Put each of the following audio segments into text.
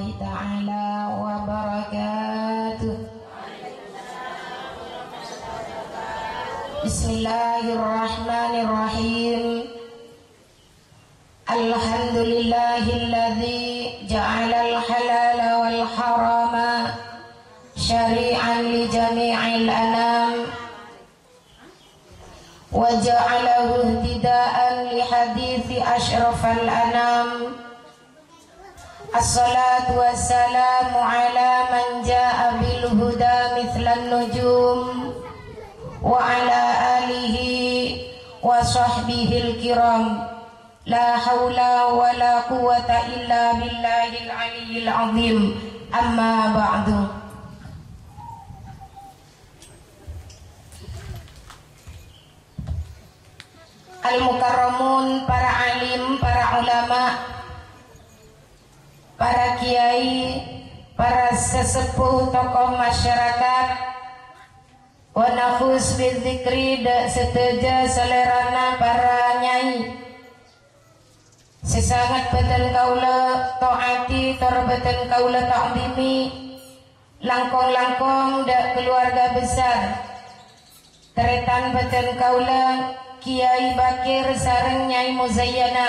الله تعالى وبركاته. بسم الله الرحمن الرحيم. الحمد لله الذي جعل الحلال والحرام شريعا لجميع الأنام وجعله اهتداء لحديث أشرف الأنام. الصلاة والسلام على من جاء بالهدى مثل النجوم وعلى آله وصحبه الكرام. لا حول ولا قوة إلا بالله العلي العظيم. أما بعد. Al-Mukarramun, para alim, para ulama, para kiai, para sesepuh tokoh masyarakat wa nafus bizikri seteja selerana para nyai. Sesangat beten kaula taati tor beten kaula ta'zimi langkong-langkong dak keluarga besar. Teretan beten kaula Kiai Bakir sareng Nyai Muzayyana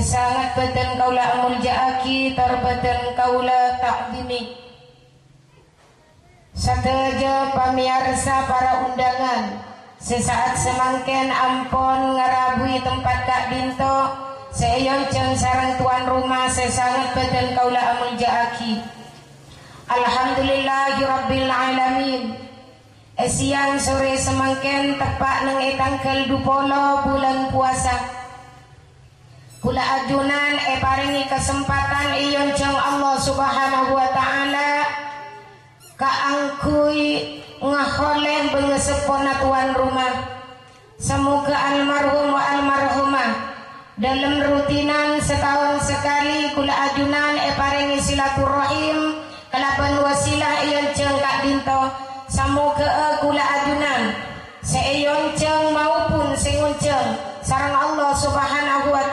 Sesangat beten kaula amul ja'aki Tarbeten kaula takdimi Sateja pamiarsa para undangan. Sesaat semangken ampon ngarabui tempat Kak Binto Seyon ceng sarang tuan rumah Sesangat beten kaula amul ja'aki Alhamdulillahi Rabbil Alamin. Esian sore semangken tepak neng etang dupolo bulan puasa Kula ajunan e paringi kesempatan iyon jeng Allah subhanahu wa ta'ala. Kaangkui ngaholeh bengesepona tuan rumah. Semoga almarhum wa almarhumah Dalam rutinan setahun sekali kula ajunan e paringi silaturahim. Kalaban wasilah iyon jeng kak dinto. Samoga kula adunan Seeyon ceng maupun sengunceng Sarang Allah subhanahu wa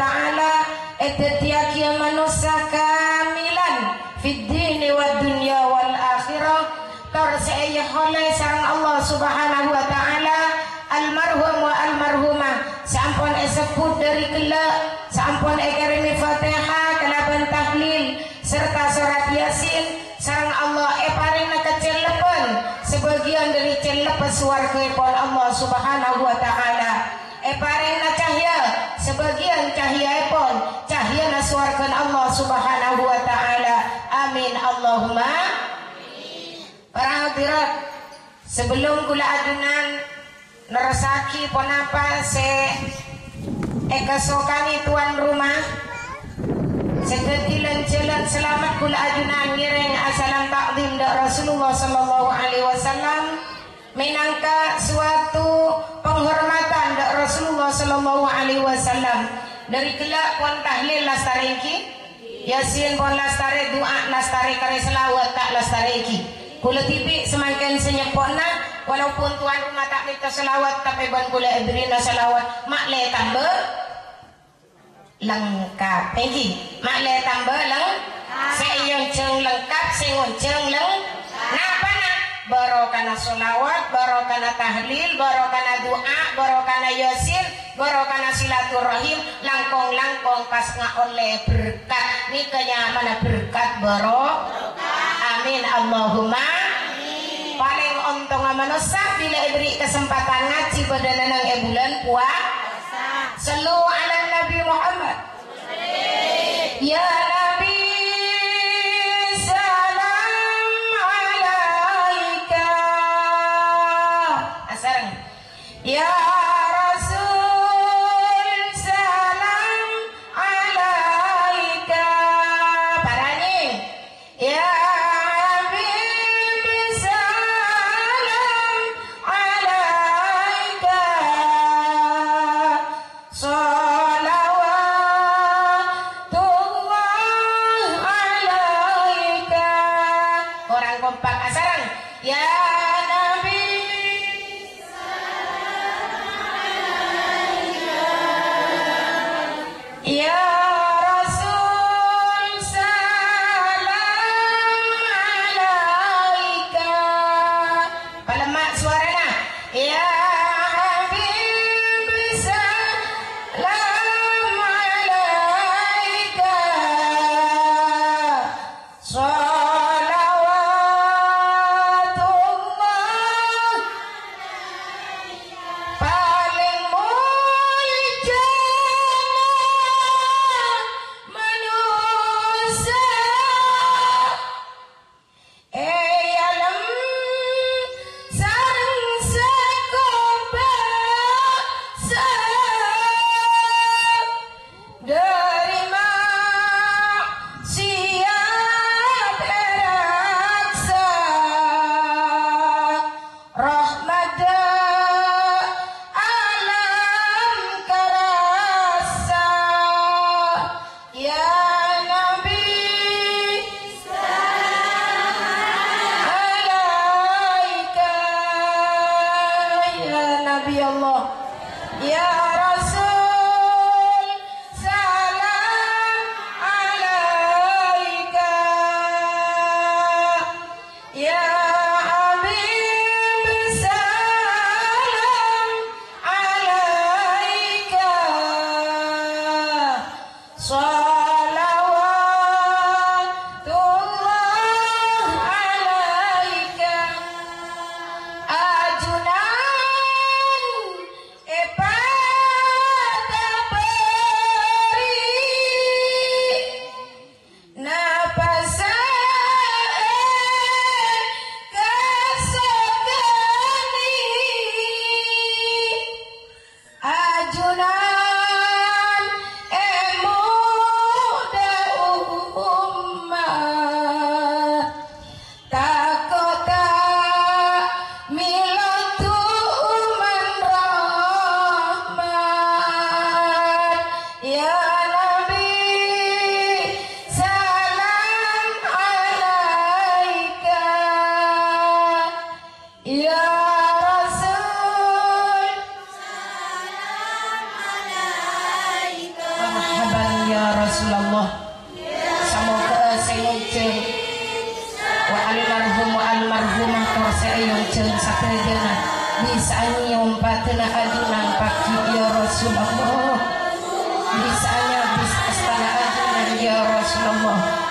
oleh sarang Allah subhanahu wa ta'ala Almarhum wa almarhumah. Sampun eseput dari kelak Sampun ekarimi fatihah Kelaban tahlil Serta surat yasin Sarang Allah eparina kecelepan sebagian dari celepas warga pun Allah subhanahu wa ta'ala. E parena cahaya sebagian cahaya pun cahaya naswarkan Allah subhanahu wa ta'ala. Amin. Allahumma. Para hadirat sebelum kula adunan nerasaki pun apa se ekasokani tuan rumah Segetilan jalan selamat kula ajunan ngiring asalam takdim dak Rasulullah sallallahu alaihi wasallam minangka suatu penghormatan dak Rasulullah sallallahu alaihi wasallam. Dari kelak pun tahlil lastariki yasin pun lastari doa lastari kare selawat tak lastariki kula tipi semakin senyepona walaupun tuan rumah tak minta selawat tapi ban kula ibrina selawat. Mak le tambah lengkap. Tinggi makle tambah leng saya jeng lengkap sing jeng leng napa nak? Barokana solawat barokana tahlil barokana doa barokana yasin barokana silaturahim. Langkong langkong pas oleh berkat. Ni mana berkat barok amin. Allahumma. Paling untung manusia bila diberi kesempatan ngaji pada nenang bulan puasa. Selalu ala Nabi Muhammad. Ya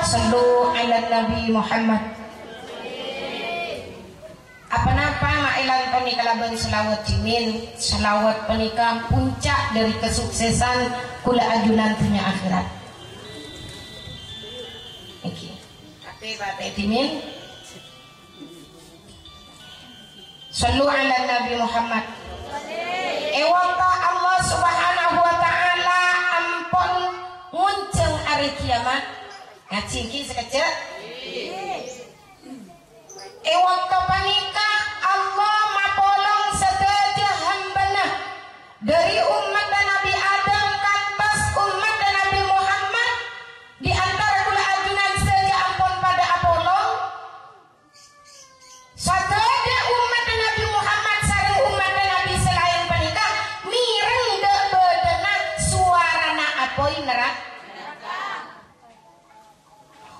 sallu ala Nabi Muhammad. Apa napa mailan pani kalaban selawat jimin selawat penikah puncak dari kesuksesan kula ajunan dunia akhirat. Iki. Tapi batik dimin Sallu ala Nabi Muhammad. Ewata Allah subhanahu wa ta'ala Ampun Munceng hari kiamat Ngacingki sekejap Ewata panika Allah mapolong sedaja hambana Dari umat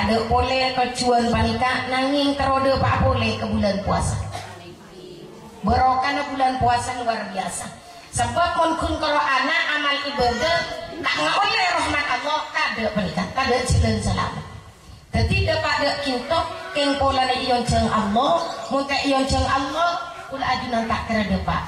Kada boleh kecuan panika nanging terode pak boleh ke bulan puasa. Berokana bulan puasa luar biasa. Sebab mun kun kalau anak amal ibadah tak oleh rahmat Allah kada panika kada cilen selamat. Jadi dapat dek kintok keng pola iyon jeng Allah, mun ka iyon jeng Allah, kula ajunan tak kira depak.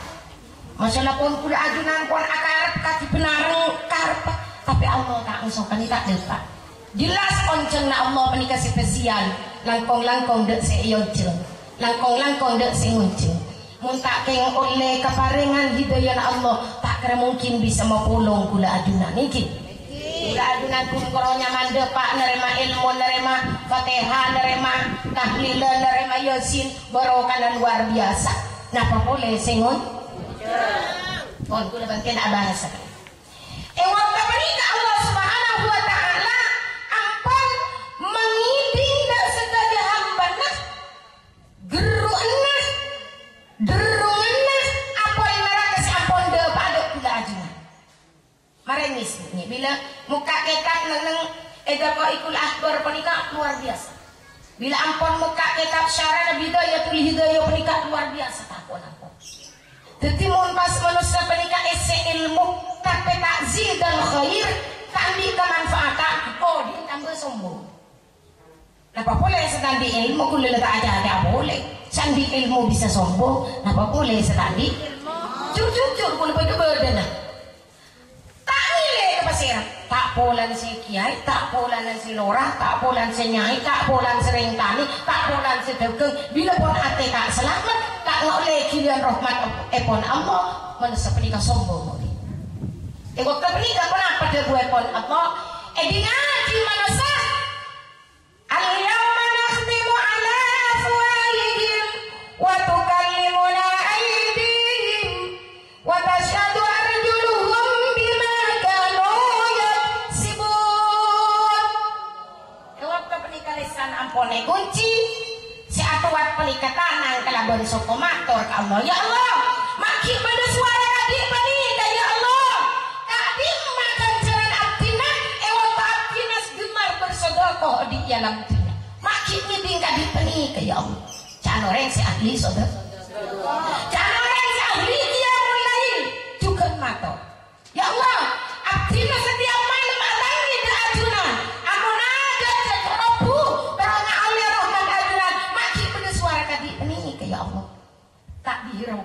Masalah pun kula ajunan pun akarep kaki benareng karep, tapi Allah tak usahakan tak depak. Jelas onceng na Allah menikah spesial Langkong-langkong dek se iyo jeng Langkong-langkong dek se ngunceng Muntak keng oleh keparingan hidayah na Allah Tak kira mungkin bisa mapulong kula adunan Niki Kula adunan pun kalau nyaman depak Nerema ilmu, nerema fatihah, nerema tahlila, nerema yasin Barokanan luar biasa. Napa boleh sengon? Pon kula bangkin abasa Ewan tabarika Allah subhanahu Marengis ni. Bila muka kekat neneng Eda kau ikul akbar penikah luar biasa. Bila ampun muka kitab syarana bidaya tuli hidayah penikah luar biasa. Takut jadi mun pas manusia penikah ese ilmu tapi takzir dan khair tandi kemanfaatan oh dia tambah sombong. Napa boleh setandi ilmu? Kulit tak ada ada boleh. Sandi ilmu bisa sombong. Napa boleh setandi jujur jujur kulit itu berdana tak polan si kiai tak polan si lorah tak polan si nyai tak polan si rengtani tak polan si degeng. Bila pun ate tak selamat tak ngoleh kilian rahmat epon Allah mana seperti sombong Eh waktu pernikah kenapa dia gue pon Allah. Eh di ngaji mana sah Al-yawma nakhtimu ala afwahihim wa ampone kunci. Si atuat pernikah tanang kelaban soko matur Allah ya Allah. Makin pada suara kadi pernikah ya Allah. Kadi makan jalan abdina ewa abdina gemar bersodokoh di dalam dunia makin nyeding kadi pernikah ya Allah. Jangan orang si ahli sodok jangan orang si ahli dia mulai juga matur ya Allah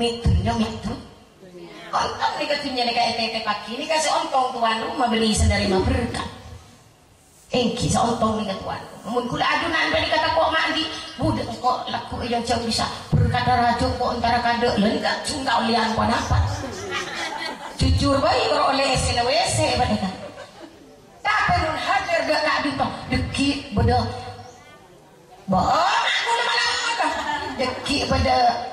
dunia mi dunia mi dunia Ontong ni katunya ni kayak kayak kaki ni kasih ontong tuan rumah beli sendiri mah berkah. Engki seontong ni tuan. Mun kula adunan beli kata kok mandi budak kok laku yang jauh bisa berkata rajo kok antara kade lain gak cungkau lian kau apa. Jujur baik kalau oleh SNWC mereka. Tapi nun hadir gak nak di deki beda. Bah, aku apa? Deki beda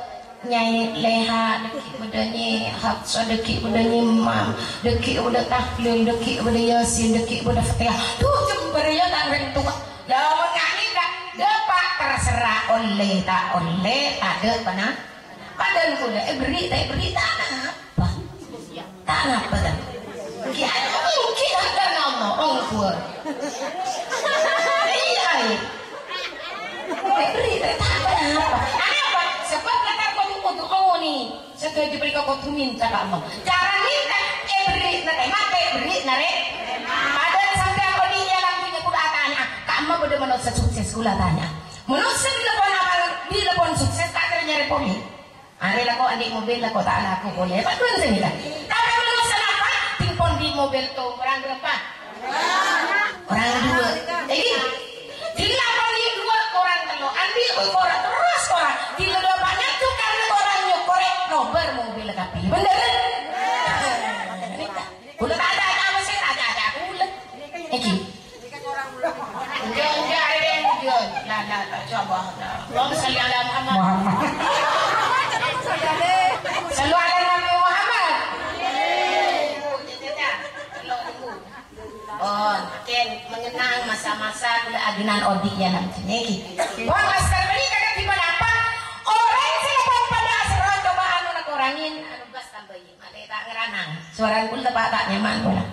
nyai leha deki beda nyi hafsa deki beda nyi mam deki beda tahlil deki beda yasin deki beda fatihah. Tuh jember ya tak rentua dah mengani tak dapat terserah oleh tak oleh ada pernah padahal kuda eh beri tak beri tak apa. Tak apa dah kiai mungkin ada nama orang tua. Iya beri tak apa. Apa? Sebab kata kau kau kau minta Allah cara minta eh beri nare maka beri nare padahal sampai aku ni jalan punya kuda tanya kamu benar menurut sukses kula tanya menurut bila pun apa bila pun sukses tak ada poli Hari lah kau adik mobil lah kau tak laku boleh. Pak tuan saya bilang Tapi menurut apa Timpon di mobil tu orang berapa salli ala Muhammad Selalu ada Nabi Muhammad Oh, ken mengenang masa-masa kula adunan odi ya nanti niki. Wah, master beli kagak di mana apa? Orang sila pada asro coba anu nak orangin anu. Ada tak ngeranang. Suara kula tak tak nyaman kula.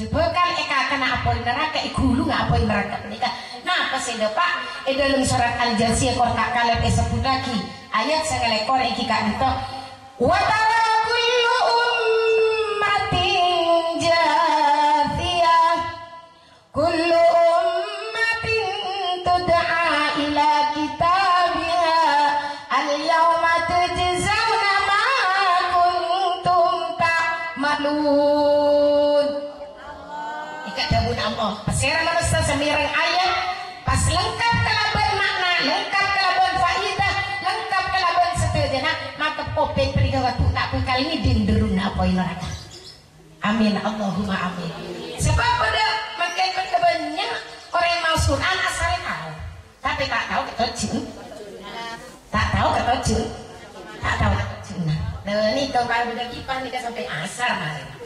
Sebekal eka kena apa neraka ikulu nggak apa neraka menikah. Nah pas pak eh dalam surat al jasiyah kota kaleb eseputaki ayat sengelekor iki kak itu. Watara kullu ummatin jathiyah kullu Pasera manusia semirang ayat pas lengkap kelaban makna lengkap kelaban faidah lengkap kelaban seterusnya maka popeng periga waktu tak kali ini dinderun apa neraka amin Allahumma amin. Sebab pada makin banyak orang yang mau Quran asalnya tahu. Tapi tak tahu ketocin tak tahu ketocin tak tahu ketocin nah ini kau kalau udah kipan nih sampai asar mas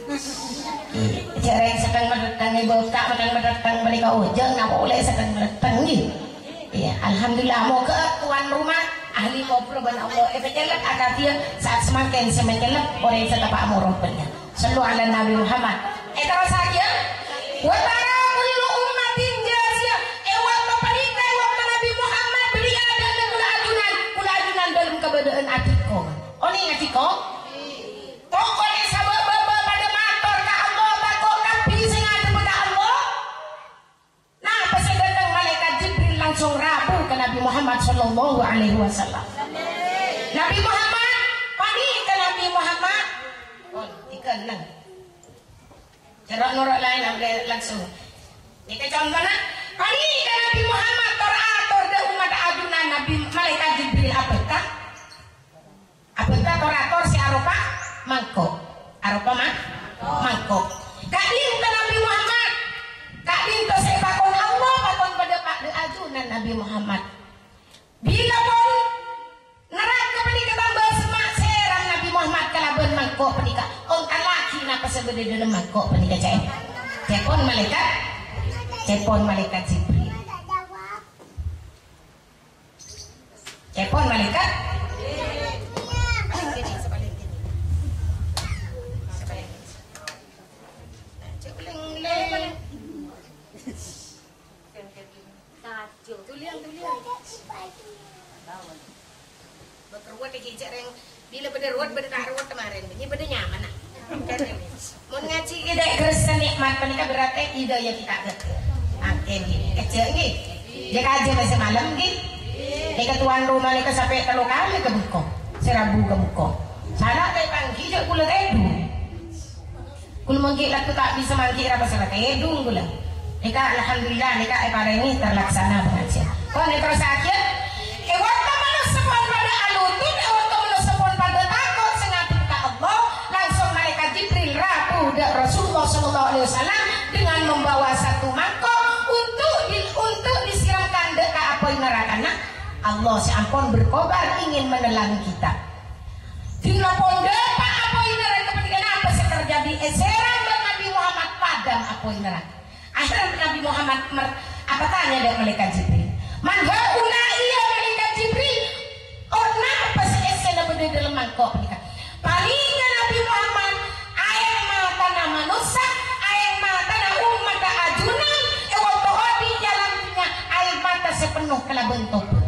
Jarang sedang mendatang ibu tak sedang mendatang mereka ujung nak boleh sedang mendatang ni. Ya, alhamdulillah ke tuan rumah ahli ngobrol dengan Allah. Kita jalan agar dia saat semakin semakin orang yang tetap amur rupanya. Selalu ala Nabi Muhammad. Eh terus saja. Watara kullu ummatin jazia. Eh waktu perintah waktu Nabi Muhammad beri ada dan kula ajunan. Kula ajunan dalam keberadaan atiko. Oh ni atiko? Pokoknya langsung rapuh ke Nabi Muhammad Shallallahu Alaihi Wasallam. Nabi Muhammad, pagi ke Nabi Muhammad. Oh, tiga enam. Jarak norak lain langsung. Ini contohnya, pagi ke Nabi Muhammad teratur ke umat adunan Nabi Malaikat Jibril apakah? Apakah teratur si Arupa? Mangkok. Arupa mah? Mangkok. Ajunan Nabi Muhammad. Bila pun neraka penika tambah semak serang Nabi Muhammad kalaban mangkok penika on laki napa sebede dalam mangkok penika cek cepon malaikat. Cepon malaikat Jibril. Cepon malaikat Bekerwat di kicak yang bila pada ruat pada tak ruat kemarin ini pada nyaman nak mau ngaji kita kerasa nikmat penika berarti ide yang kita ada oke nih kecil nih dia kaji masih malam nih dia tuan rumah nih sampai telu kali ke buko serabu ke buko sana kayak pangki jauh kulit edu kul mungkin laku tak bisa mangki apa salah kayak edu gula Ika alhamdulillah nika e pada ini terlaksana pengajian. Kau nih terus akhir. Allah si ampun berkobar ingin menelan kita. Dina ponda pak apa neraka kepentingan apa sih terjadi? Eseran Nabi Muhammad padam apa neraka. Akhirnya Nabi Muhammad mer, apa tanya dari malaikat Jibril? Man hauna iya malaikat Jibril. Oh napa sih esena benda dalam mangkok nikah? Palingnya Nabi Muhammad air mata na manusia, air mata na umat ajunan, ewa di jalannya air mata sepenuh kelaban topet.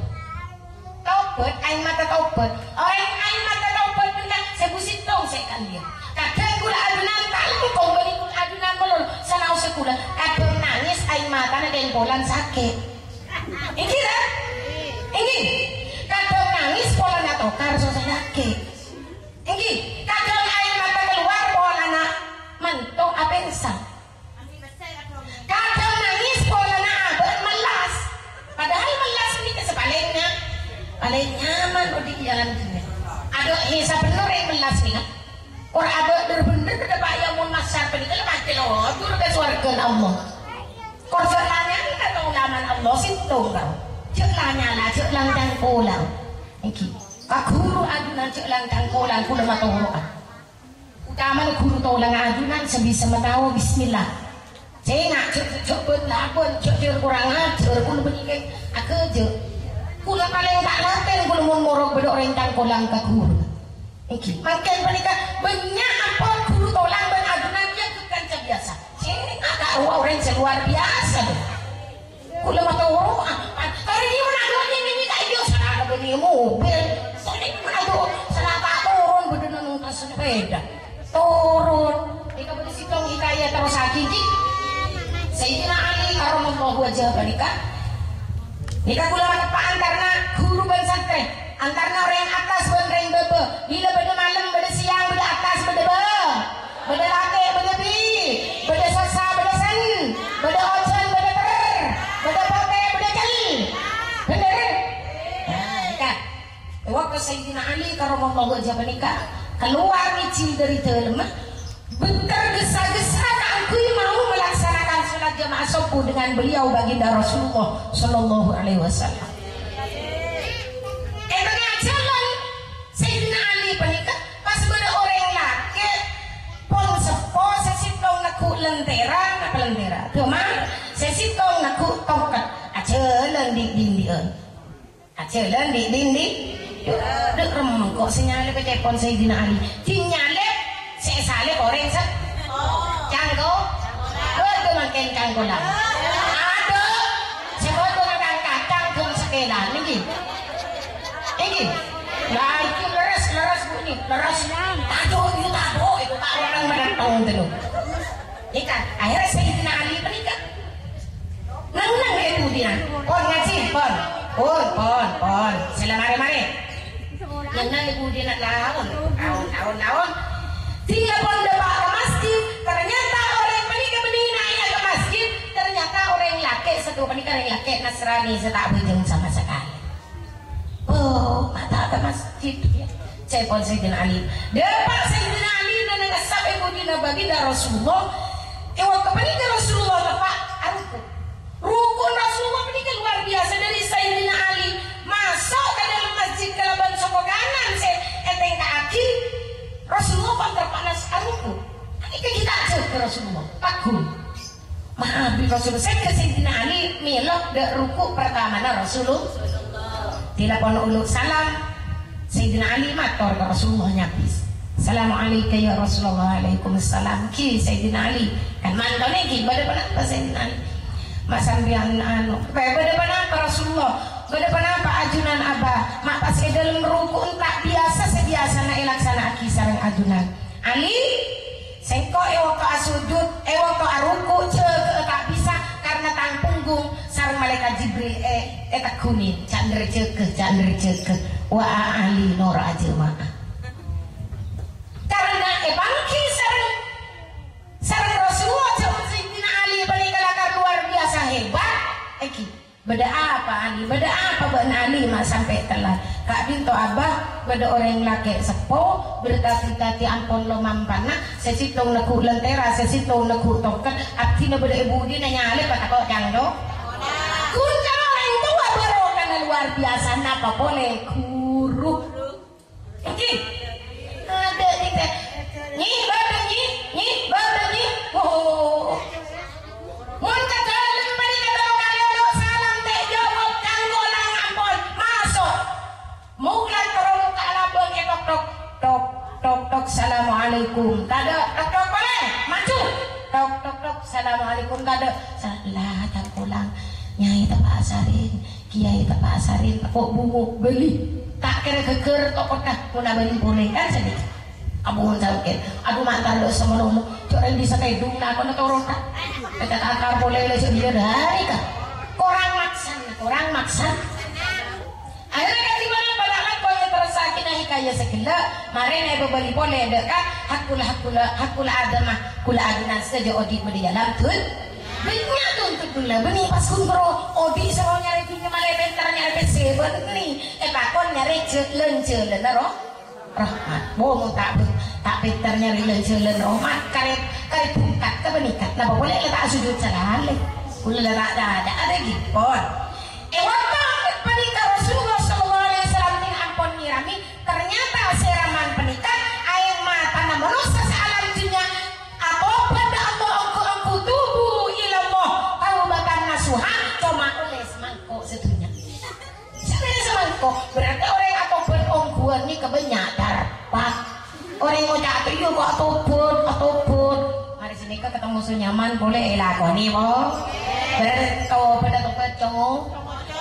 Topet, air mata topet. Oh air mata topet benda sebusit tau saya kan dia. Kadang gula adunan kalau kau beli gula adunan melul sana usah. Kadang nangis air mata na dengkolan sakit. Ini dah. Ini. Kadang nangis pola na tokar so sakit. Ini. Kadang air mata keluar pola na mentok apa yang sah. Kadang nangis pola na abad melas. Padahal melas ini kesepalingnya. Paling nyaman di jalan sini. Ada hisap benar yang melas nih. Orang ada bener-bener kada pak yang mun masar penika mati loh, tur ke surga Allah. Korbannya ini kata ulaman Allah situ kau. Cek lanya lah, cek langkang pulang. Iki. Kak guru adunan cek langkang pulang, kula matoro ah. Utama guru taulang adunan sebisa matawa bismillah. Saya nak cek cek pun lapun, cek cek kurang ajar, kula berikan aku je. Kula paling tak kula mau morok bedok rentang pulang ke guru. Iki. Makin menikah banyak apa guru tolak dan adunan dia bukan biasa. Ini ada orang yang luar biasa. Kula mata tahu hari ini mana ada ini ini tak dia sana ada beli mobil. Soalnya mana ada tak turun benar nuntas sepeda. Turun. Ika beli sitong hikayat terus hakiki. Sayyidina Ali karamallahu wajah balika. Kita kula makapaan karena guru ben santri. Antarna orang atas dan orang yang bebe. Bila benda malam, benda siang, benda atas, benda bawah, Benda laki, benda bi. Benda sasa, benda sen. Benda ojon, benda ter. Benda pote, benda celi. Bener? Nah, kan? nika. Waktu Sayyidina Ali mau mau jawab nika. Keluar micil dari dalam. Bentar gesa-gesa sholat jamaah subuh dengan beliau baginda Rasulullah Shallallahu Alaihi Wasallam. Eh tengah jalan Sayyidina Ali penikah pas pada orang laki pun sepo sesitong naku lentera lentera sesitong naku di dindian aja di dindi Dek remeng kok sinyale ke telepon Sayyidina Ali. Sinyale saya orang sa. Canggo. Oh, lah. Ada. Sebab tu nak kacang pun sekelan ini. Ini. Lah itu leras leras bunyi leras. Tado itu tado itu tak orang menentang tu. Ikan. Akhirnya Sayyidina Ali menikah. Nang nang itu dia. Oh ngaji pon. Pon pon pon. Selamat mari-mari. Yang nang ibu dia nak lawan. Lawan lawan lawan. Satu menikah laki Nasrani setak bujung sama sekali. Oh, mata ke masjid ya. Pun Sayyidina Ali. Dapat Sayyidina Ali dan ngasap ibu dina baginda Rasulullah. Ewa kepada Rasulullah dapat aruku. Rukun Rasulullah menikah luar biasa dari Sayyidina Ali. Masuk ke dalam masjid kelaban soko kanan saya eteng kaki Rasulullah pun terpanas aruku. Ini kita aja ke Rasulullah. Takut. Maaf Rasulullah. Saya Sayyidina Ali milok de ruku pertama na Rasulullah. Tidak pun uluk salam. Sayyidina Ali mator ke Rasulullah nyapis. Assalamualaikum ya Rasulullah Waalaikumsalam Ki Sayyidina Ali Kan mandau ni ki Bada apa Sayyidina Ali Mak sambian anu Bada apa Rasulullah Bada apa ajunan abah Mak pas ke dalam ruku tak biasa Sebiasa na ilaksana aki sarang ajunan Ali Sengko ewa ke asujud Ewa ke aruku Cek tak bisa. Karena tang punggung. Sarang malaikat Jibril Eh Eh tak kuning. Candre ceke Candre ceke Wa Ali nora aja beda apa Ali beda apa ben Ali mak? Sampai telat kak bintu abah beda orang laki sepo berkati-kati ampun lo mampana sesitong naku lentera sesitong naku token abdi na beda ibu di nanya Ali kata kok jangdo kunca orang tua baru kan luar biasa napa boleh guru? Eki assalamualaikum. Kada tok tok boleh maju. Tok tok tok. Assalamualaikum. Kada salah tak pulang. Nyai tak pasarin. Kiai tak pasarin. Kok bungu beli. Tak kira keker toko dah puna beli boleh. Kan sedih abu sakit aduh mantan lo lo coreng bisa kayak dungna nak turun tak? Kita akar boleh le dia dari kah kurang maksa kurang maksa. Akhirnya kan di mana pada kan kau yang tersakit nahi kaya segala mari nih beli boleh dek kan hakula hakula hakula ada mah kula adina saja odi beli dalam tuh Banyak tuh untuk gula benih pas kumpro odi sama nyari punya malah bentar nyari PC nih eh pakon nyari celen celen roh. Rahmat. Mau mau tak tak pintar nyari len celen rahmat. Karet karet pungkat ke benikat nah boleh letak sujud salale boleh letak ada ada ada gipon semangkuk berarti orang atau berongguan ini kebanyak darah orang mau jatuh yuk kok atopun atopun mari sini ke ketemu sunyaman boleh lakoni mo. Berarti pada tempat cowok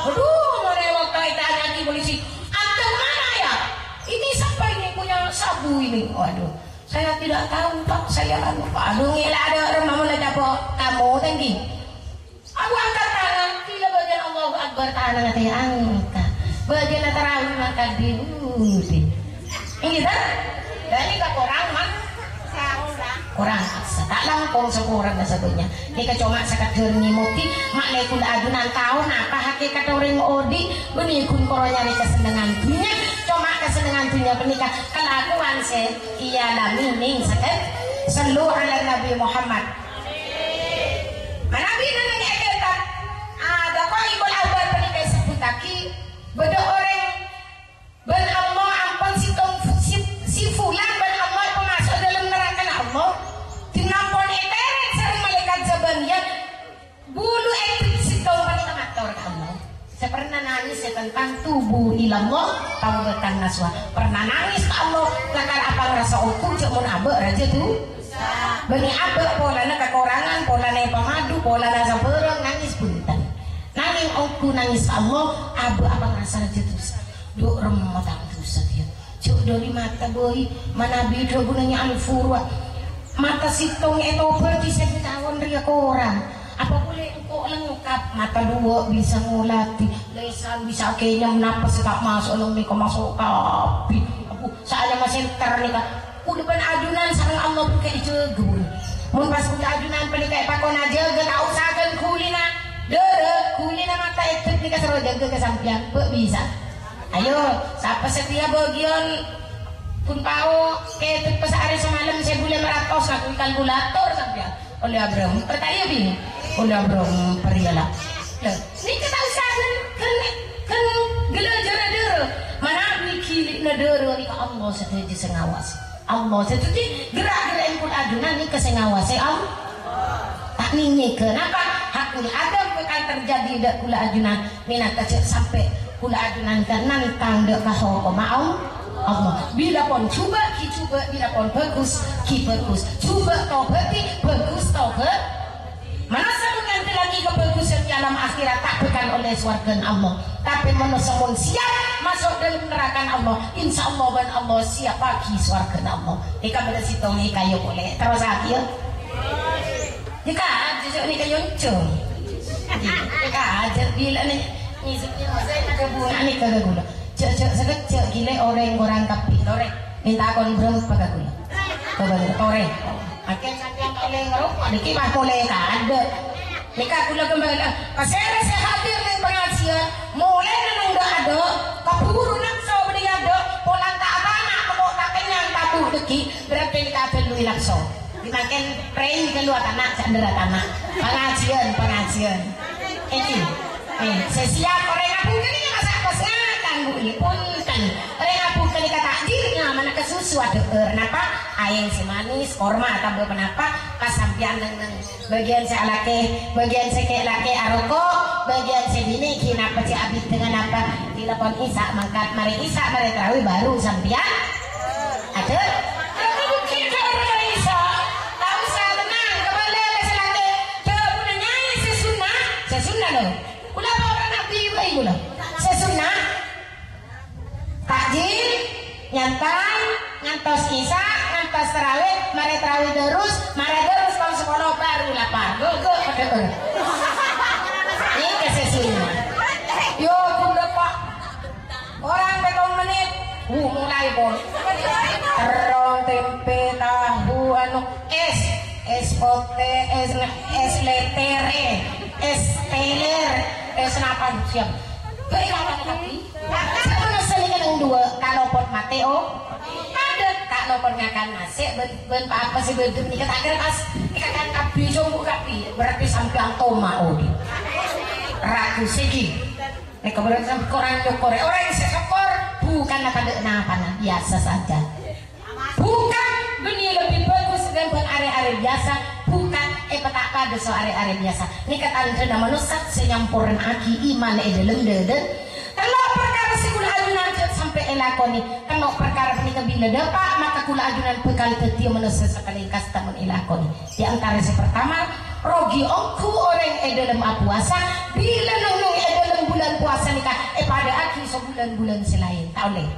aduh mana waktu kita lagi polisi. Anda mana ya? Ini siapa ini punya sabu ini? Waduh. Saya tidak tahu pak. Saya anu pak. Aduh ngira ada orang mau apa kamu tinggi aku angkat tangan. Tidak bagian Allah Akbar tangan nanti angkat bagian terawih maka diundi ini kan dari ke orang mah orang tak langkong sekurang di ka cuma sekadar ngimuti mak na ikun adunan taon apa hakikat orang odi bani ikun koro nyari kesenangan dunia. Cuma kesenangan dunia pernikah kelakuan se ialah mining sakit selu ala Nabi Muhammad. Nabi nang beda orang ben Allah ampun si tong si, si fulan ben Allah pemasuk dalam neraka Allah? Dinampun eteret sering malaikat zabanian? Bulu etik si tong paling amator Allah. Saya pernah nangis ya tentang tubuh ilallah taubatan naswa. Pernah nangis ke Allah lakar apa ngerasa ukur cek mun abe raja tuh Bani abe polana kekurangan polana pemadu polana samperang nangis nangis aku nangis Allah abe apa ngerasa raja tuh duk remotan tuh dia. Cuk dari mata boy. Mana bidu gunanya al-furwa mata sitong pergi saya tahun ria orang. Apa boleh kok lengkap? Mata dua bisa ngulati. Lesan bisa kenyang napas tak masuk long niko masuk kapi. Aku saya masih ternika udah pan adunan sarang Allah buka dijegun mun pas udah adunan peni kayak pakon aja gak tau saken kulina dere kulina mata itu nika seru jaga kesampian bisa. Ayo siapa setia bagian pun pao kayak pas hari semalam saya bulan meratos aku kalkulator sampai oleh Abraham pertanyaan bini udah belum periala ini kita usahakan kan kan gelajar dulu mana mikir nadero ni? Allah setuju sengawas. Allah setuju gerak-gerak pun adunan ni kesengawas Allah tak ninyi kenapa hakul ada bakal terjadi dak kula adunan minat kecil sampai kula adunan kan nantang dak kahoko mau Allah. Bila pun coba ki coba bila pun bagus ki bagus. Coba tobat bagus tobat Manasa nanti lagi kebagusan di alam akhirat tak bukan oleh surga Allah. Tapi manasa pun siap masuk dalam neraka Allah. Insya Allah dan Allah siap bagi surga Allah. Ika pada situ ni? Kayu boleh. Terus lagi ya ika aja ni cung ika aja bila ni. Ni saya kagak gula. Cek cek sekejap cek gile orang orang orang minta kon berapa kagak gula? Kagak orang? Akin sampai oleh ngerokok, mah boleh ada. Nika kula kembali, pasere saya hadir ning pengajian, mulai nang ada, kaburu nang so beli ada, polang tak apa nak tak kenyang tabu deki, berarti nika perlu lakso. Dimakan prei keluar tanah, sandera tanah. Pengajian, pengajian. Ini, eh, saya siap orang aku ini masak kosnya kanggu ini pun kan. Orang aku kali kata takdirnya mana kesusu ada kenapa? ayam si manis korma atau kenapa kasampian dengan bagian si alake bagian si kek lake aroko bagian si bini kina si abis dengan apa telepon isa mangkat mari isa mari terawih baru sampian ada nyantai, ngantos isa, pas terawih mari terawih terus mari terus kalau sekolah baru lapar go go ini kesesinya yo bunda pak. Orang betong menit. Uh mulai pun terong tempe tahu anu es. Es pote es es letere. Es teler. Es napan siap. Beri menesan yang dua kalau pot Mateo, tak nopon ngakan nasi ben apa sih ben kata akhir pas ikakan kapi jombo kapi berarti sampai antoma odi ragu segi Nek kemudian sampai korang nyokor orang yang sekor bukan pada napa biasa saja. Bukan dunia lebih bagus dan buat area-area biasa. Bukan eh petak pada so area-area biasa. Ini kata anda manusia senyampuran aki iman eh dalam elakoni. Kalau perkara ini bila dapat maka kula ajunan bekal tetia manusia sekali kasta men elakoni di antara si pertama rogi ongku orang eh dalam puasa. Bila nunung eh dalam bulan puasa nikah eh pada akhir sebulan-bulan selain. Tak boleh.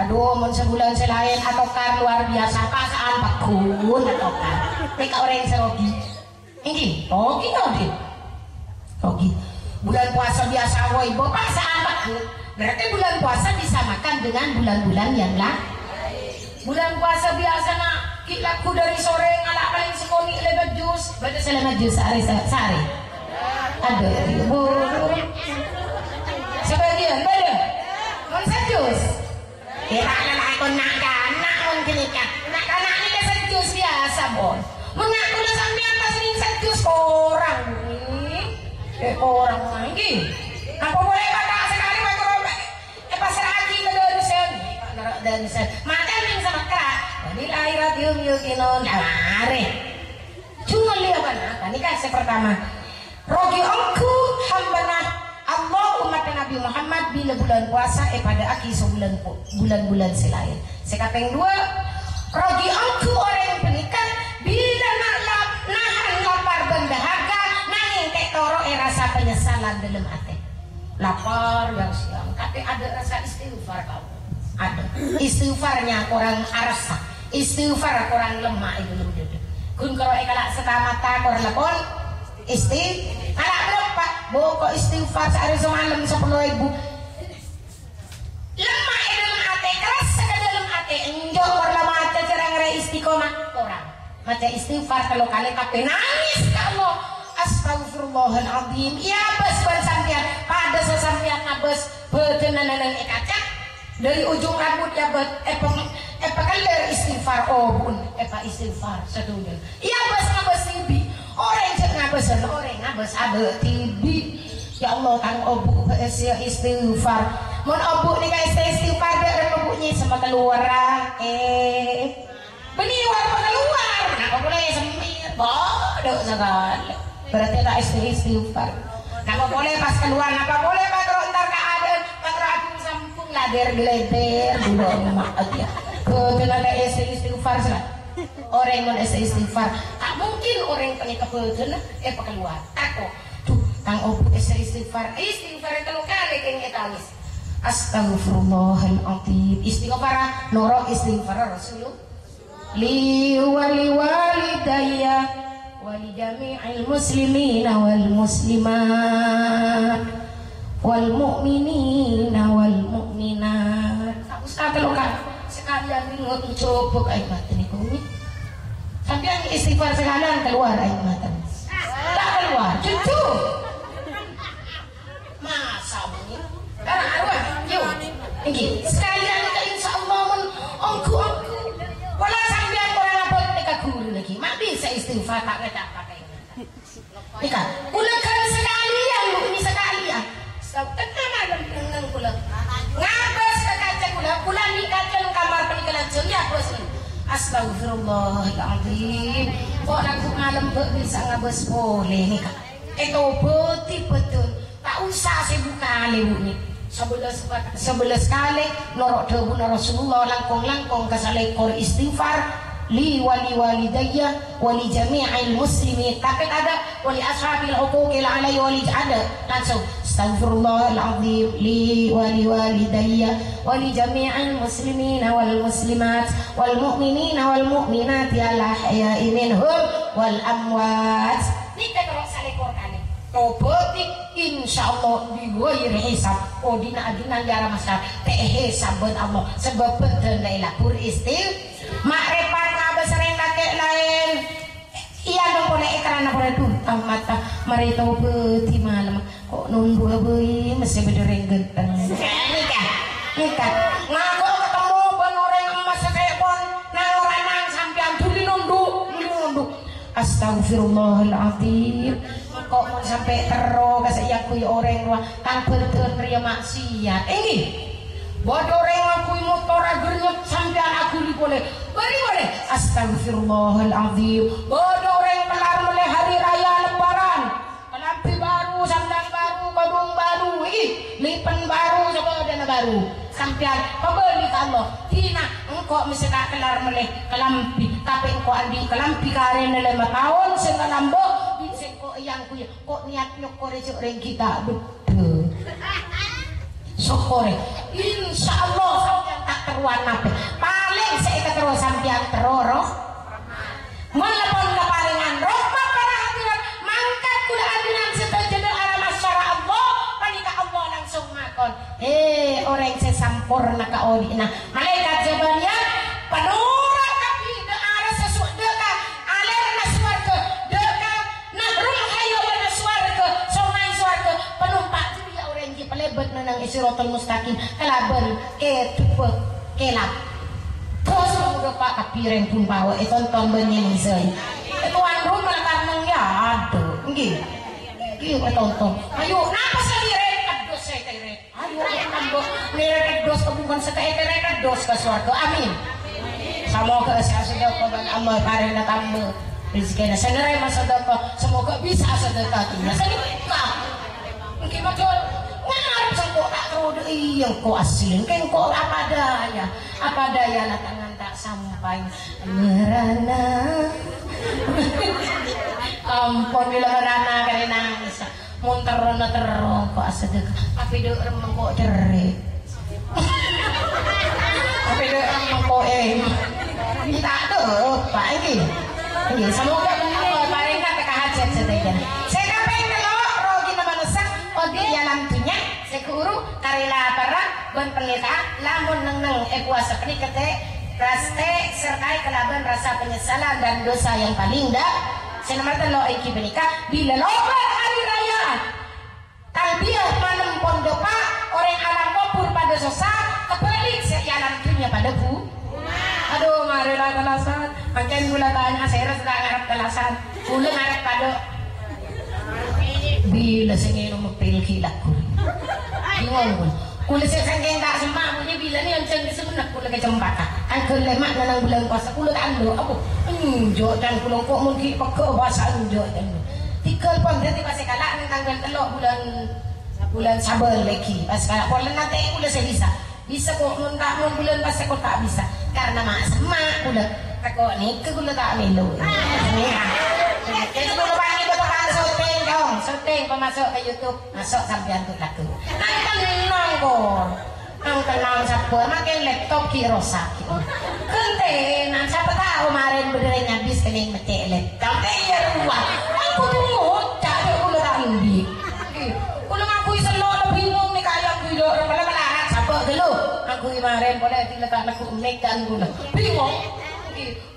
Aduh mau sebulan selain. Atau kan luar biasa? Pasaan pakun atau kan mereka orang yang serogi. Ini rogi rogi. Rogi. Bulan puasa biasa woi. Bapak sahabat berarti bulan puasa disamakan dengan bulan-bulan yang lain bulan puasa biasa nak kilaku dari sore ngalak paling sekoni lebat jus baca selama jus sehari sehari ada bu sebagian beda mana jus Ya nak aku nak kanak mungkin ikan. Nak kanak ini kan sejus biasa bon. Mengaku lah sampai atas ini sejus orang ini. Eh orang lagi. Mata ning sama kerak. Jadi akhirat yum yukinon. Lari. Cuma lihat apa? Ini kan pertama. Rogi ongku hambana Allah umat Nabi Muhammad bila bulan puasa eh pada akhir sebulan bulan-bulan selain. Sekapeng dua, rogi aku orang yang penikat bila nak lap, nahan lapar dan dahaga nanging tek toro eh rasa penyesalan dalam hati. Lapar yang siang, tapi ada rasa istighfar kau. Ada istighfarnya orang arasa, istighfar orang lemah itu lebih Kun kalau ekalak setamata orang lapor istighfar berapa? Boko istighfar sehari semalam sepuluh ribu. Lemah dalam hati keras ke dalam hati. Enjo orang maca cerang re istiqomah. Orang. Maca istighfar kalau kali kape nangis kalau Astagfirullahaladzim Ya bes ban sampean Pada sesampean nabes Betenan nang ekaca Dari ujung rambut ya bet Epeng Epa kalir istighfar Oh bun Epa istighfar Satu Ya bes nabes tibi Orang cek ngabes orang ngabes ada tibi. Ya Allah kan obu ya istighfar. Mun obu nih guys istighfar dia ada obunya sama keluar eh. Beniwar keluar. Kenapa boleh semir? Bodoh sekali. Berarti tak istighfar. Kenapa boleh pas keluar? Kenapa boleh pas kalau ntar keadaan pas rapi sampung lader geleber dulu mak aja. Kebetulan ada istighfar sekali orang yang esa istighfar. Tak mungkin orang yang kebetulan eh keluar aku tuh kang obu esa istighfar? Istighfar kalau kali keng etalis Astagfirullahaladzim Istighfar Noro istighfar Rasulullah. Li wali walidayya Wali jami'il muslimina wal muslimat Wal mu'minina wal mu'minat Ustaz kalau kan sekalian ingat coba kayak mati nih kumi tapi yang istighfar sekalian keluar air mata. Tak keluar, cucu. Masa bunyi? Karena arwah, yuk. Ini sekalian ke insya Allah ongku ongku. Walau sampai orang apa mereka guru lagi. Mak bisa istighfar tak ngedak pakai. Ika, kan lu ini sekalian. Tenang malam dengan kula. Ngabas ke kaca kula, kula ni kaca kamar peninggalan ya bos. Astagfirullahaladzim Kok lagu malam bisa ngabes boleh nih Itu betul betul Tak usah saya buka lewu nih Sebelas, sebelas kali Norok debu Rasulullah Langkong-langkong Kesalekor istighfar li wali walidayya wali jami'il muslimin tapi ada wali ashabil huquqil alai wali ada. Langsung astagfirullahaladzim li wali walidayya wali jami'il muslimin wal muslimat wal mu'minin wal mu'minat ala haya'i minhum wal amwat. Ini kalau saleh Quran Tobati insyaallah di ghairi hisab. Oh dina adina yara masyarakat teh hisab Allah. Sebab betul lapur istighfar Makrepat nga Iya dong pula ekran apa itu? Tahu mata mereka peti malam kok nunggu abai masih berdering genteng nikah nikah ngaku ketemu ban orang emas kayak pon nang orang nang sampean. Tuli nunduk. Nunduk. Astagfirullahaladzim kok mau sampai terus kasih aku orang tua kan betul ria maksiat. Ini Bodoh orang aku motor agernya sampai aku di boleh. Beri boleh. Astagfirullahaladzim. Bodoh orang melar mulai hari raya lebaran. Kelampi baru, sandang baru, kodong baru. Ih, lipen baru, coba dana baru. Sampai pembeli Allah. Tina, engkau mesti tak kelar mulai kelampi. Tapi engkau andi kelampi karena lima tahun. Sehingga nambah. Sehingga yang kuya. Kok niat nyokore orang kita. Betul syukuri insya Allah sampean tak teruan nabi paling saya keterus sampean teroro. Melepon keparingan. Rahmat para hadirat. Mangkat kula adinan setajada arah masyara Allah. Panika Allah langsung makon eh orang sesampurna ka odina malaikat jabalia isirotol mustaqim. Kalaban ke tupe kelap terus udah pak kapiren pun bawa. Itu tonton ini saya tuan rumah karena ya aduh. Nggih. Nggih tonton ayo napa sendiri aduh saya teret ayo ambo nire dos kebukan sekai teret dos ke suarga. Amin. Semoga saya sudah kawan Allah karena tambah rezeki sendiri masa sedekah. Semoga bisa sedekah kita sedekah mungkin betul terus iya kok asin. Kan kok apa daya apa daya lah tangan tak sampai. Merana. Ampun bila merana kali nangis. Munter terus kok sedekah tapi dek remeng kok cerik tapi dek remeng kok eh. Tak tuh pak ini. Iya, semoga Allah paling. Saya kapan kalau rogi nama nusa, odi dalam dunia, saya kuru karila para ban penita, lamun neng neng eh puasa peni kete, raste sertai kelaban rasa penyesalan dan dosa yang paling dah. Saya nama lo iki benika bila loba hari raya. Talbiah manem pondopa orang alam kopur pada sosa, kebalik saya alam dunia pada bu. Aduh, mari lah kalasan. Makin gula tanya, saya sudah ngarap kalasan. Ula ngarap kado. Bila saya nginom magpil ko. Kula saya sanggeng tak semua punya bila ni yang ceng sebenar kula ke cembaka. Kan kula mak nanang bulan puasa kula ando aku. Enjo dan kula kok mungkin pakai bahasa enjo dan. Tiga pun dia tiba saya kalah tanggal telok bulan bulan sabar lagi. Pas kalau bulan nanti kula saya bisa. Bisa kok mun tak mun bulan pas kok tak bisa karena mak sama udah tako ni ke gula tak melu ni ha jadi gula pakai syuting dong syuting kau masuk ke YouTube. Masuk sampai tu laku nang tenang kor nang tenang siapa makin laptop kiro sakit kente nang siapa tahu kemarin berdiri nyabis kening mecek laptop. Eh ya ruang aku tu ngocak dia gula tak indi gula ngakui selo bingung ni kayak gue orang malah melarat siapa dulu aku kemarin boleh diletak laku make dan gula bingung.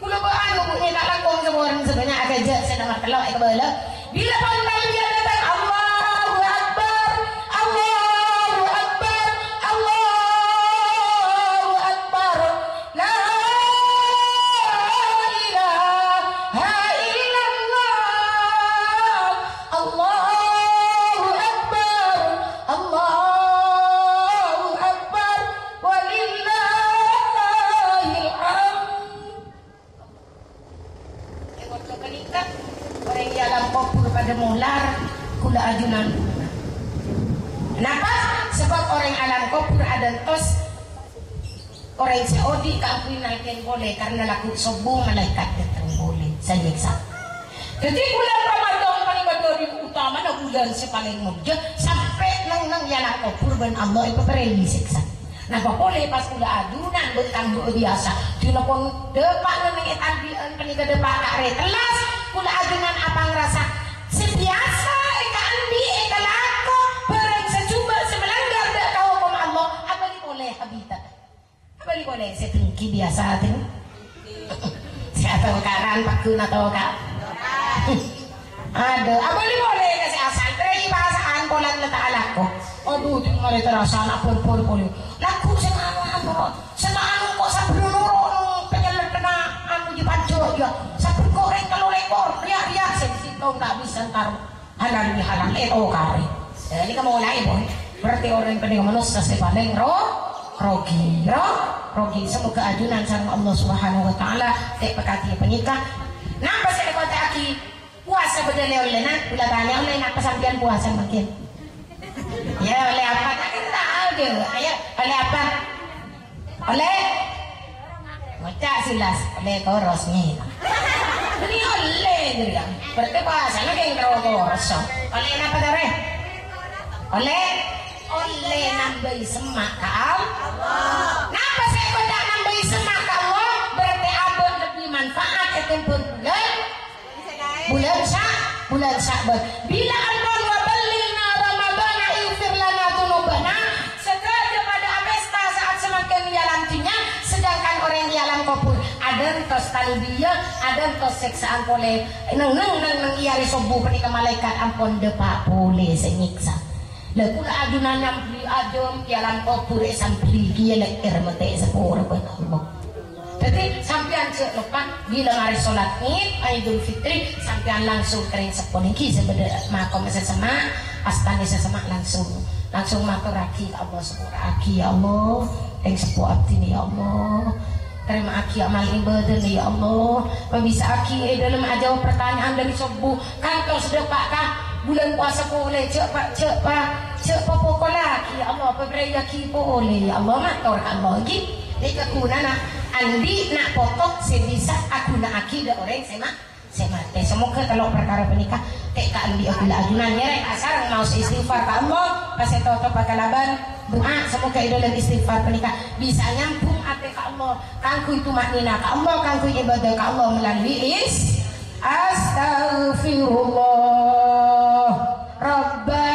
Gula ba ano kung ilalakong sa orang sebanyak agak jet sa nama kalau ay kabala bila pang Kula ajunan Kenapa? Sebab orang alam kopur ada tos Orang Saudi keakui naikin boleh Karena laku sobu malaikat datang boleh Saya nyiksa Jadi bulan Ramadan paling badori utama na bulan sa paling mudya sampai nang nang yana kopur ban Allah ipapareli siksa. Napapole pas kula adunan bentang do biasa. Dina pun depak nang italbian paniga depak kare telas kula adunan apang rasa sebiasa Abali boleh setingki biasa tin. Saya karan paku na tahu kak. Ada, abali boleh kasi asal? Dari bahasaan ko lang letak alako Aduh, di nga rin terasa anak pur-pur yun Laku sa ano ano Sa ano ko sa brunuro Nung penyalan na ano di pancho ya Sa ko rin kalulekor Riya, riya, sensito nggak bisa ntar Halal ni halal, ito kari Eh, ini kamu mulai boy. Berarti orang yang manus sa paling ro Rogi, ro Rogi, semoga ajunan sama Allah subhanahu wa ta'ala Tek pekati penikah Napa sa kota aki puasa bedanya oleh nak? Bila tanya oleh nak pesampian puasa makin ya oleh apa? Tak kita tahu ayo oleh apa? Oleh? Ngocak silas oleh koros nih ini oleh dia. Berarti puasa lagi yang terlalu koros. Oleh apa tare oleh oleh nambahi semak kau Napa saya kota nambahi semak kau berarti abon lebih manfaat itu pun bulan bulan sa bulan Sa'ban bila Allah wa ballina Ramadan ighfir lana dzunubana segera pada pesta saat semakin jalantinya sedangkan orang di alam kubur ada tos talbiyah ada tos seksaan boleh neng neng neng neng iya sobu pernikah malaikat ampun depa boleh senyiksa lah kula ajunan yang beli ajum jalan kopur sampli kia lek ermete sepur Allah jadi sampean cek lepas bila hari sholat id Idul Fitri sampean langsung kering sepon iki sebenarnya makom sesama astani sesama langsung. Langsung matur aki ya Allah sepura aki ya Allah. Yang sepuh abdi ya Allah. Terima aki amal ibadah ya Allah. Bisa aki eh, dalam aja pertanyaan dari subuh kantong sudah kah bulan puasa boleh. Cek pak cek pak cek pak pokola aki ya Allah pebraya ki boleh. Ya Allah matur Allah lagi. Ika kuna na andi nak potok sebisa aku nak aki dah orang sema sema teh semoga kalau perkara penikah teh ka andi aku lah. Ajunan ya asar mau istighfar ka Allah. Pas toto pakalaban doa semoga dalam istighfar penikah. Bisa nyambung ate ka Allah. Kangku itu maknina ka Allah kangku ibadah ka Allah melalui is astaghfirullah. Rabbal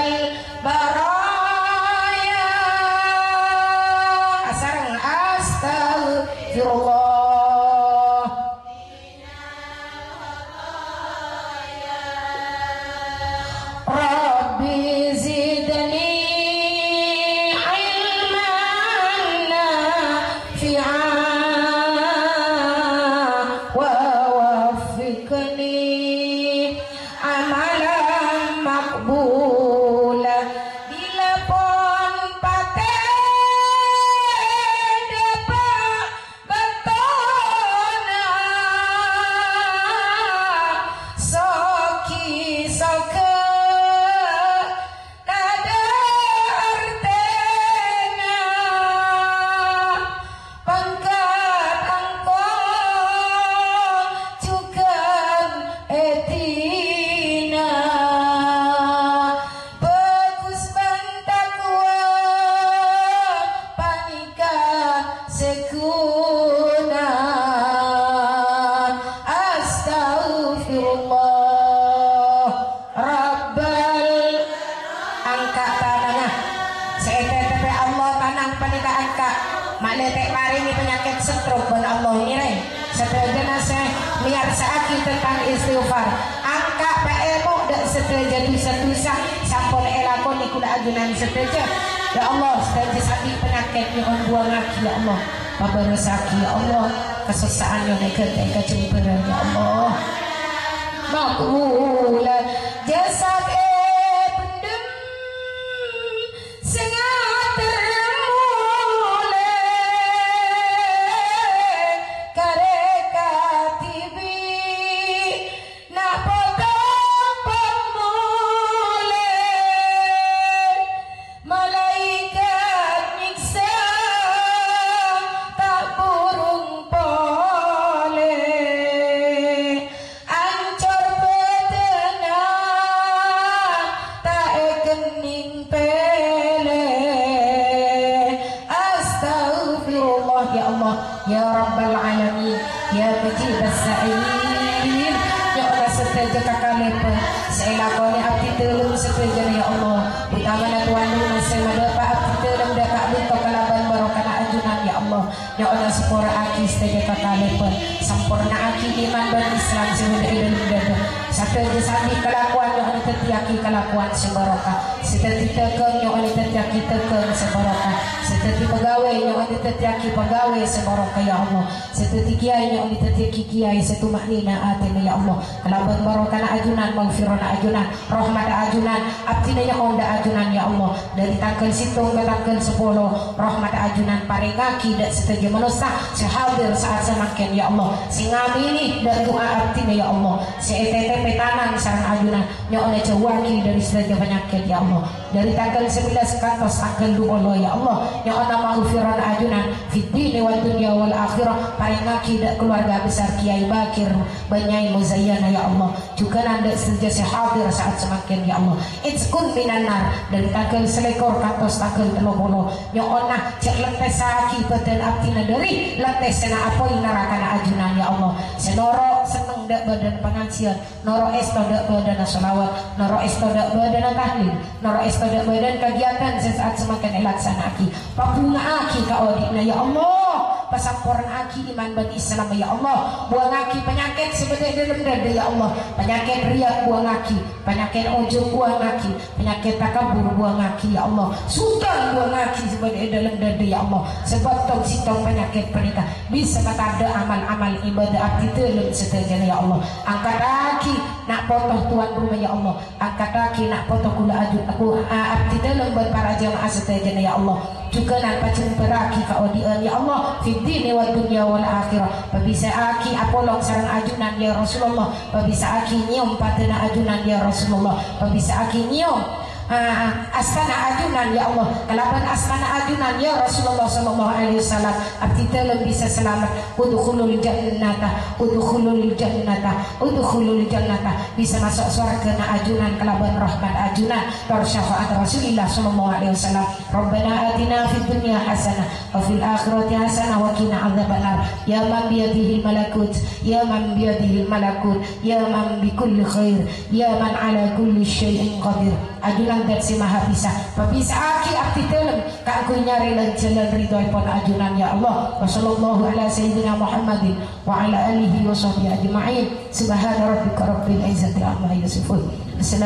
ajunan rahmat ajunan abdina yang onda ajunan ya Allah. Dari tanggal situ ke tanggal sepuluh rahmat ajunan paringaki dan setuju manusia sehadir saat semakin ya Allah. Singamini dan doa abdina ya Allah. Seetete petanan sarang ajunan yang oleh cewaki dari setuju penyakit ya Allah dari tanggal 19 ke atas tanggal 20 ya Allah. Yang ana maghfiran ajunan fitni wal dunya wal akhirah. Paringaki dan keluarga besar Kiai Bakir Banyai Muzayyana ya Allah. Juga nanda setuju sehadir saat semakin ya Allah. Itskun minan nar. Dari tanggal selekor ke atas tanggal 30 yang ona cek letes saki beten abdina dari letes sena apoi neraka ajunan ya Allah. Senoro seneng dak badan pengajian noro esto dak badan salawat noro esto dak badan tahlil noro esto dak badan kegiatan sesaat semakin elaksanaki papunga aki ka odikna ya Allah pasaporan aki iman bagi Islam ya Allah. Buang aki penyakit sebenarnya dalam dada ya Allah. Penyakit riak buang aki. Penyakit ujung buang aki. Penyakit takabur buang aki ya Allah. Sultan buang aki sebenarnya dalam dada ya Allah. Sebab tong sitong penyakit pernikah bisa kata ada amal-amal ibadah abdi dalam seterusnya ya Allah. Angkat kaki nak potong tuan rumah ya Allah. Angkat kaki nak potong kula ajut aku abdi dalam buat para jamaah seterusnya ya Allah juga nak pacung beraki ka odian ya Allah fitni wa dunya wal akhirah. Babisa aki apolong sarang ajunan ya Rasulullah? Babisa aki nyium patena ajunan ya Rasulullah? Babisa aki Ah, astana ajunan ya Allah. Kalaban astana ajunan ya Rasulullah sallallahu alaihi wasallam. Abdi dalam bisa selamat. Udkhulul jannata udkhulul jannata udkhulul jannata. Bisa masuk surga na ajunan kalaban rahmat ajunan. Dar syafaat Rasulullah sallallahu alaihi wasallam. Rabbana atina fid dunya hasanah wa fil akhirati hasanah wa adzabannar. Ya man biyadihi malakut ya man biyadihi malakut. Ya man bi kulli khair ya man ala kulli syai'in qadir ajunan dan si maha bisa Babisa aki akti telem. Aku nyari dan jalan ridho pun ajunan ya Allah. Wa sallallahu ala sayyidina Muhammadin Wa ala alihi wa sahbihi ajma'in. Subhana rabbika rabbil izzati amma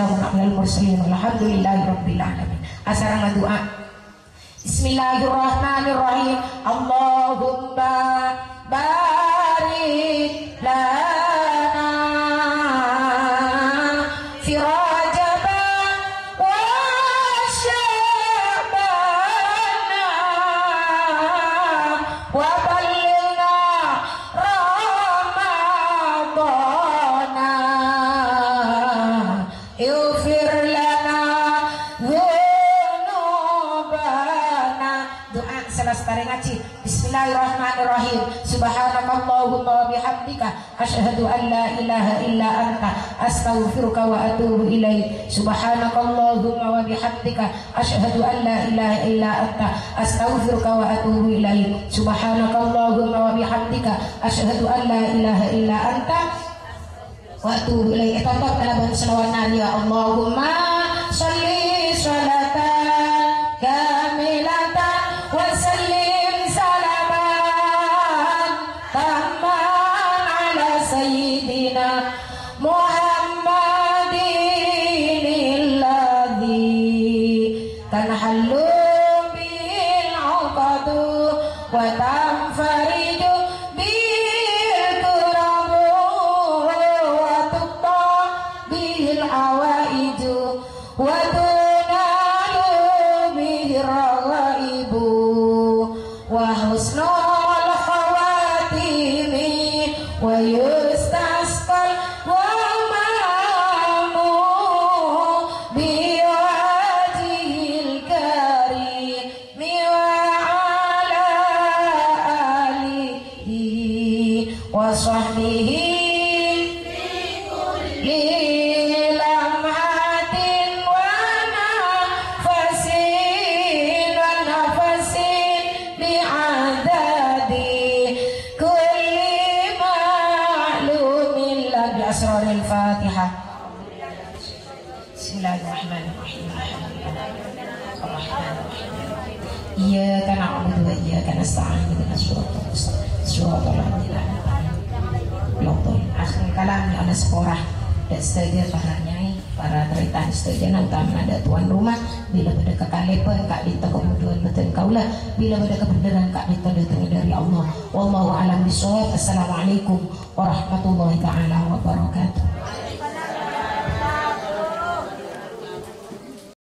warahmatullahi mursalin. Alhamdulillahi rabbil alamin. Asarang doa Bismillahirrahmanirrahim. Allahumma barik lana Ashhadu an la ilaha illa anta Astaghfiruka wa atubu ilaih Subhanakallahumma wa bihamdika Ashhadu an la ilaha illa anta Astaghfiruka wa atubu ilaih Subhanakallahumma wa bihamdika Ashhadu an la ilaha anta Waktu ilai tetap dalam selawat ya Allahumma wa kaulah bila pada kebenaran kak datang dari Allah wallahu alam bisawab assalamualaikum